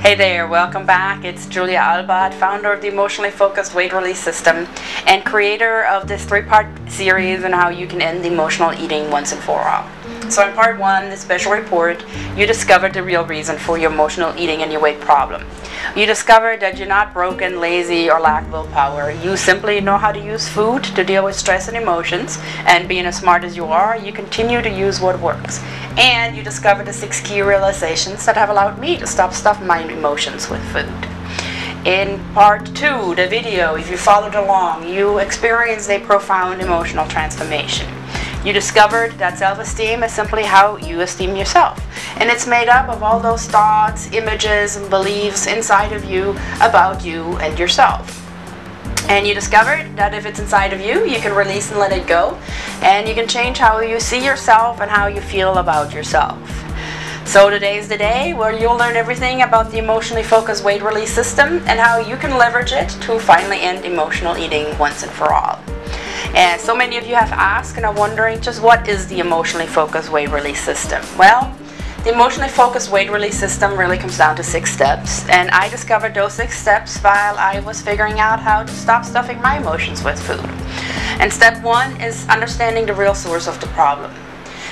Hey there, welcome back. It's Julia Albath, founder of the Emotionally Focused Weight Release System and creator of this three part series on how you can end emotional eating once and for all. So, in part one, the special report, you discovered the real reason for your emotional eating and your weight problem. You discovered that you're not broken, lazy, or lack willpower. You simply know how to use food to deal with stress and emotions, and being as smart as you are, you continue to use what works. And you discovered the six key realizations that have allowed me to stop stuffing my emotions with food. In part two, the video, if you followed along, you experienced a profound emotional transformation. You discovered that self esteem is simply how you esteem yourself. And it's made up of all those thoughts, images, and beliefs inside of you about you and yourself. And you discovered that if it's inside of you, you can release and let it go. And you can change how you see yourself and how you feel about yourself. So today is the day where you'll learn everything about the emotionally focused weight release system and how you can leverage it to finally end emotional eating once and for all. And so many of you have asked and are wondering just what is the emotionally focused weight release system? Well, the emotionally focused weight release system really comes down to six steps, and I discovered those six steps while I was figuring out how to stop stuffing my emotions with food. And step one is understanding the real source of the problem.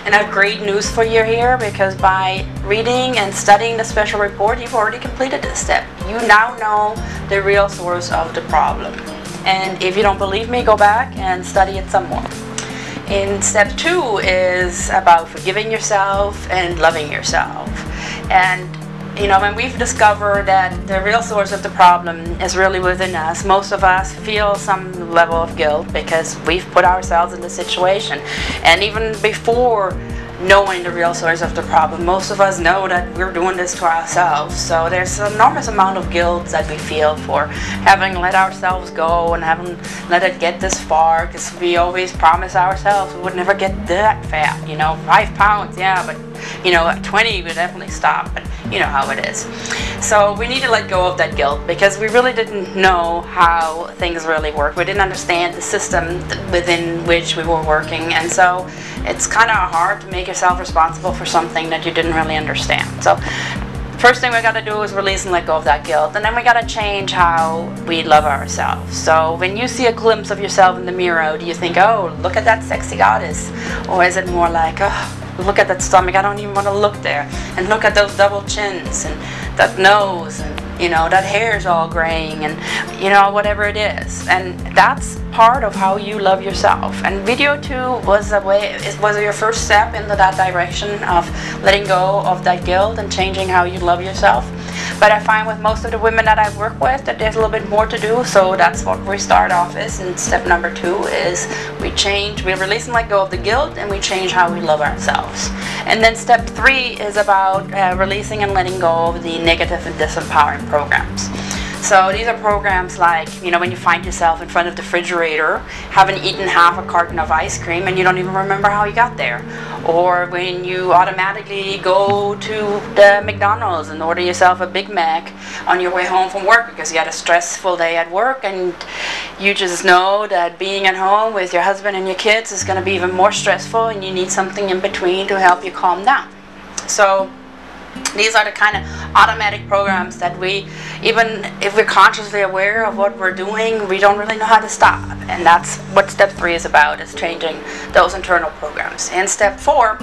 And I have great news for you here because by reading and studying the special report, you've already completed this step. You now know the real source of the problem. And if you don't believe me, go back and study it some more. In step two is about forgiving yourself and loving yourself. And you know, when we've discovered that the real source of the problem is really within us, most of us feel some level of guilt because we've put ourselves in the situation. And even before knowing the real source of the problem. Most of us know that we're doing this to ourselves. So there's an enormous amount of guilt that we feel for having let ourselves go and having let it get this far because we always promise ourselves we would never get that fat. You know, five pounds, yeah, but you know, at 20 we definitely stop. But you know how it is. So we need to let go of that guilt because we really didn't know how things really work. We didn't understand the system within which we were working, and so it's kind of hard to make yourself responsible for something that you didn't really understand. So first thing we got to do is release and let go of that guilt and then we got to change how we love ourselves so when you see a glimpse of yourself in the mirror do you think oh look at that sexy goddess or is it more like oh look at that stomach. I don't even want to look there. And look at those double chins and that nose and you know that hair is all graying and you know whatever it is. And that's part of how you love yourself. And video two was a way it was your first step into that direction of letting go of that guilt and changing how you love yourself. But I find with most of the women that I work with that there's a little bit more to do. So that's what we start off is. And step number two is we change, we release and let go of the guilt and we change how we love ourselves. And then step three is about uh, releasing and letting go of the negative and disempowering programs. So these are programs like, you know, when you find yourself in front of the refrigerator, having eaten half a carton of ice cream and you don't even remember how you got there. Or when you automatically go to the McDonald's and order yourself a Big Mac on your way home from work because you had a stressful day at work and you just know that being at home with your husband and your kids is going to be even more stressful and you need something in between to help you calm down. So these are the kind of automatic programs that we, even if we're consciously aware of what we're doing, we don't really know how to stop. And that's what step three is about, is changing those internal programs. And step four,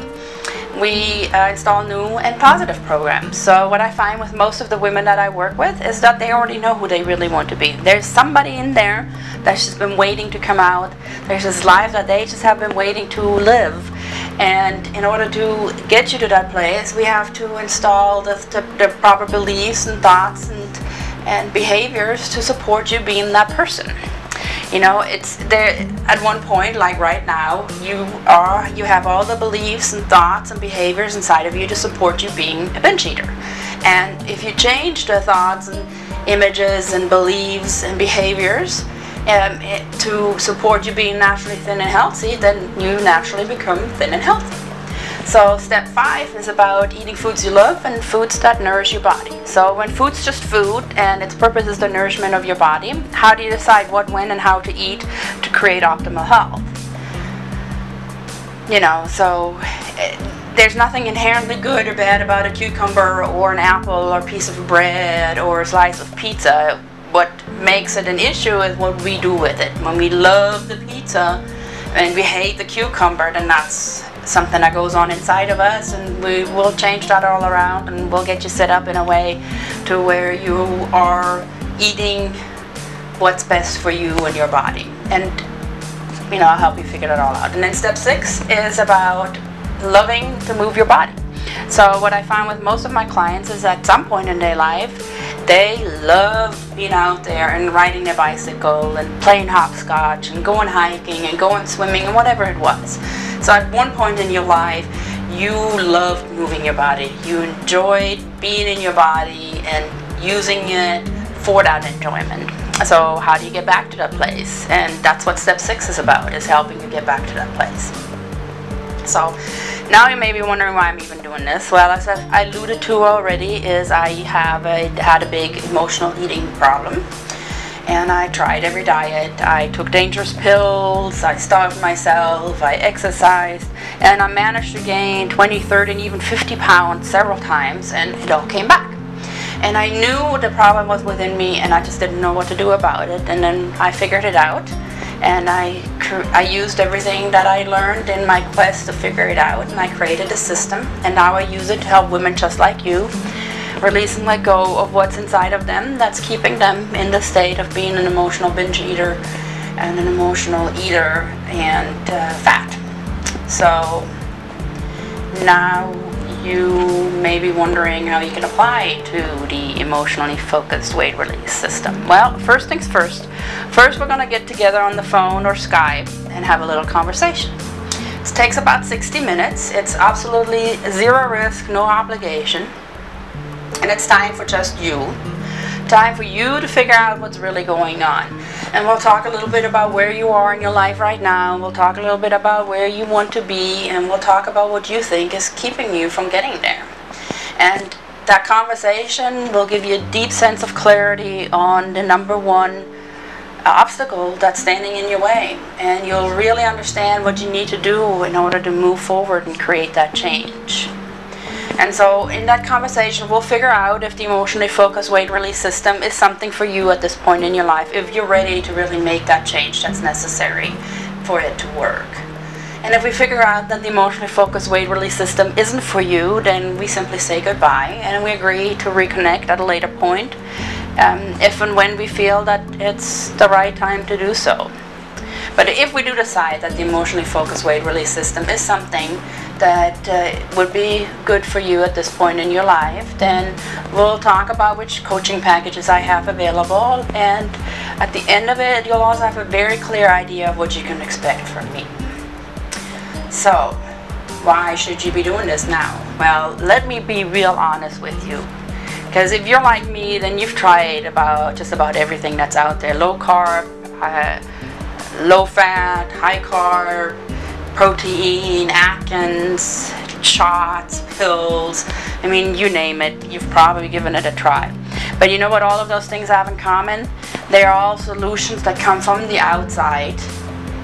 we uh, install new and positive programs. So what I find with most of the women that I work with is that they already know who they really want to be. There's somebody in there that's just been waiting to come out. There's this life that they just have been waiting to live and in order to get you to that place, we have to install the, the, the, proper beliefs and thoughts and, and behaviors to support you being that person. You know, it's there at one point, like right now, you are you have all the beliefs and thoughts and behaviors inside of you to support you being a binge eater. And if you change the thoughts and images and beliefs and behaviors, um, to support you being naturally thin and healthy, then you naturally become thin and healthy. So step five is about eating foods you love and foods that nourish your body. So when food's just food and its purpose is the nourishment of your body, how do you decide what, when, and how to eat to create optimal health? You know, so there's nothing inherently good or bad about a cucumber or an apple or a piece of bread or a slice of pizza. What makes it an issue is what we do with it. When we love the pizza and we hate the cucumber, then that's something that goes on inside of us and we will change that all around and we'll get you set up in a way to where you are eating what's best for you and your body. And you know, I'll help you figure that all out. And then step six is about loving to move your body. So what I find with most of my clients is at some point in their life, they love being out there and riding their bicycle and playing hopscotch and going hiking and going swimming and whatever it was. So at one point in your life, you loved moving your body. You enjoyed being in your body and using it for that enjoyment. So how do you get back to that place? And that's what step six is about, is helping you get back to that place. So now you may be wondering why I'm even doing this. Well, as I alluded to already, is I have a, had a big emotional eating problem. And I tried every diet. I took dangerous pills, I starved myself, I exercised, and I managed to gain 20, 30, and even 50 pounds several times, and it all came back. And I knew the problem was within me, and I just didn't know what to do about it. And then I figured it out and I, I used everything that I learned in my quest to figure it out and I created a system and now I use it to help women just like you release and let go of what's inside of them that's keeping them in the state of being an emotional binge eater and an emotional eater and uh, fat. So now you may be wondering how you can apply to the emotionally focused weight release system. Well, first things first. First, we're going to get together on the phone or Skype and have a little conversation. It takes about 60 minutes. It's absolutely zero risk, no obligation. And it's time for just you. Time for you to figure out what's really going on. And we'll talk a little bit about where you are in your life right now. We'll talk a little bit about where you want to be. And we'll talk about what you think is keeping you from getting there. And that conversation will give you a deep sense of clarity on the number one obstacle that's standing in your way. And you'll really understand what you need to do in order to move forward and create that change. And so in that conversation, we'll figure out if the emotionally focused weight release system is something for you at this point in your life, if you're ready to really make that change that's necessary for it to work. And if we figure out that the emotionally focused weight release system isn't for you, then we simply say goodbye and we agree to reconnect at a later point um, if and when we feel that it's the right time to do so. But if we do decide that the emotionally focused weight release system is something that uh, would be good for you at this point in your life, then we'll talk about which coaching packages I have available. And at the end of it, you'll also have a very clear idea of what you can expect from me. So, why should you be doing this now? Well, let me be real honest with you. Because if you're like me, then you've tried about just about everything that's out there. Low carb, uh, low fat, high carb, protein, Atkins, shots, pills. I mean, you name it, you've probably given it a try. But you know what all of those things have in common? They are all solutions that come from the outside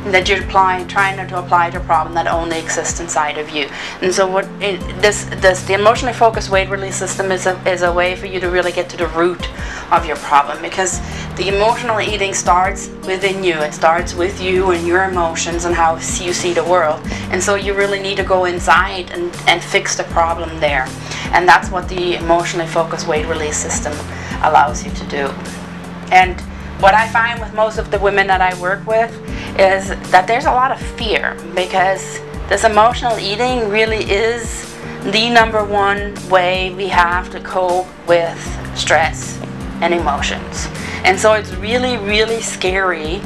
that you're applying, trying to apply to a problem that only exists inside of you. And so what it, this, this, the emotionally focused weight release system is a, is a way for you to really get to the root of your problem because the emotional eating starts within you. It starts with you and your emotions and how you see the world. And so you really need to go inside and, and fix the problem there. And that's what the emotionally focused weight release system allows you to do. And what I find with most of the women that I work with is that there's a lot of fear because this emotional eating really is the number one way we have to cope with stress and emotions. And so it's really, really scary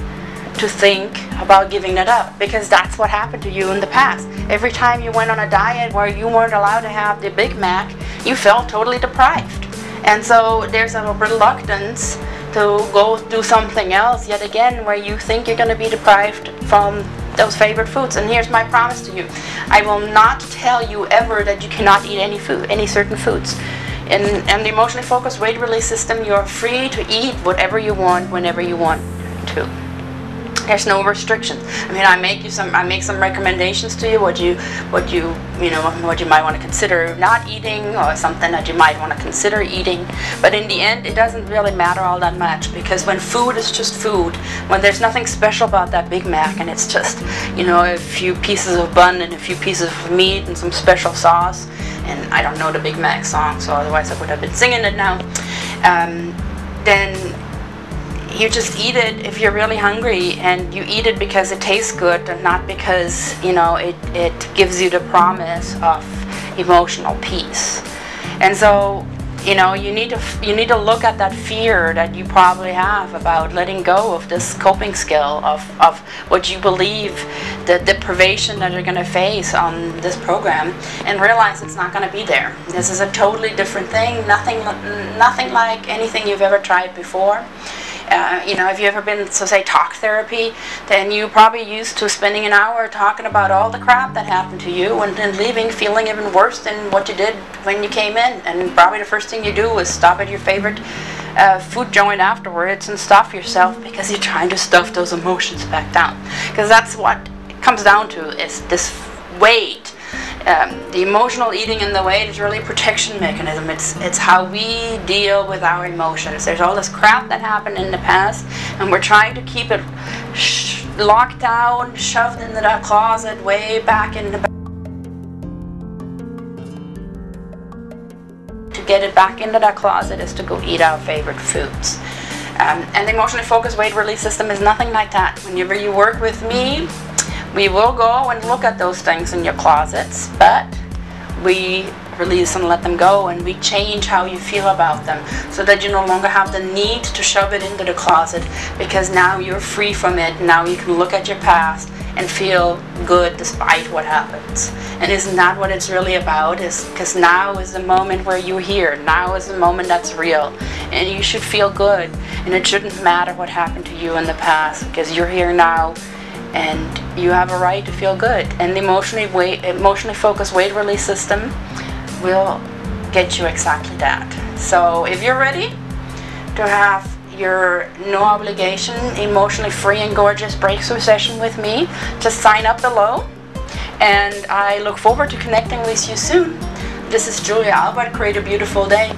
to think about giving it up because that's what happened to you in the past. Every time you went on a diet where you weren't allowed to have the Big Mac, you felt totally deprived. And so there's a reluctance to go do something else yet again where you think you're going to be deprived from those favorite foods. And here's my promise to you. I will not tell you ever that you cannot eat any food, any certain foods. In, the emotionally focused weight release system, you're free to eat whatever you want, whenever you want to. there's no restrictions. I mean, I make you some, I make some recommendations to you, what you, what you, you know, what you might want to consider not eating, or something that you might want to consider eating. But in the end, it doesn't really matter all that much because when food is just food, when there's nothing special about that Big Mac, and it's just, you know, a few pieces of bun and a few pieces of meat and some special sauce, and I don't know the Big Mac song, so otherwise I would have been singing it now. Um, then you just eat it if you're really hungry and you eat it because it tastes good and not because you know it, it gives you the promise of emotional peace and so you know you need to you need to look at that fear that you probably have about letting go of this coping skill of, of what you believe the deprivation that you're going to face on this program and realize it's not going to be there. This is a totally different thing. Nothing nothing like anything you've ever tried before uh, you know, if you've ever been to say talk therapy, then you probably used to spending an hour talking about all the crap that happened to you and then leaving feeling even worse than what you did when you came in. And probably the first thing you do is stop at your favorite uh, food joint afterwards and stuff yourself because you're trying to stuff those emotions back down. Because that's what it comes down to is this weight um, the emotional eating in the weight is really a protection mechanism. It's it's how we deal with our emotions. There's all this crap that happened in the past, and we're trying to keep it locked down, shoved into that closet way back in the back. To get it back into that closet is to go eat our favorite foods. Um, and the emotionally focused weight release system is nothing like that. Whenever you work with me, we will go and look at those things in your closets, but we release and let them go and we change how you feel about them so that you no longer have the need to shove it into the closet because now you're free from it. Now you can look at your past and feel good despite what happens. And isn't that what it's really about? Is because now is the moment where you're here. Now is the moment that's real. And you should feel good. And it shouldn't matter what happened to you in the past because you're here now and you have a right to feel good. And the emotionally weight, emotionally focused weight release system will get you exactly that. So if you're ready to have your no obligation, emotionally free and gorgeous breakthrough session with me, just sign up below. And I look forward to connecting with you soon. This is Julia Albath. Create a beautiful day.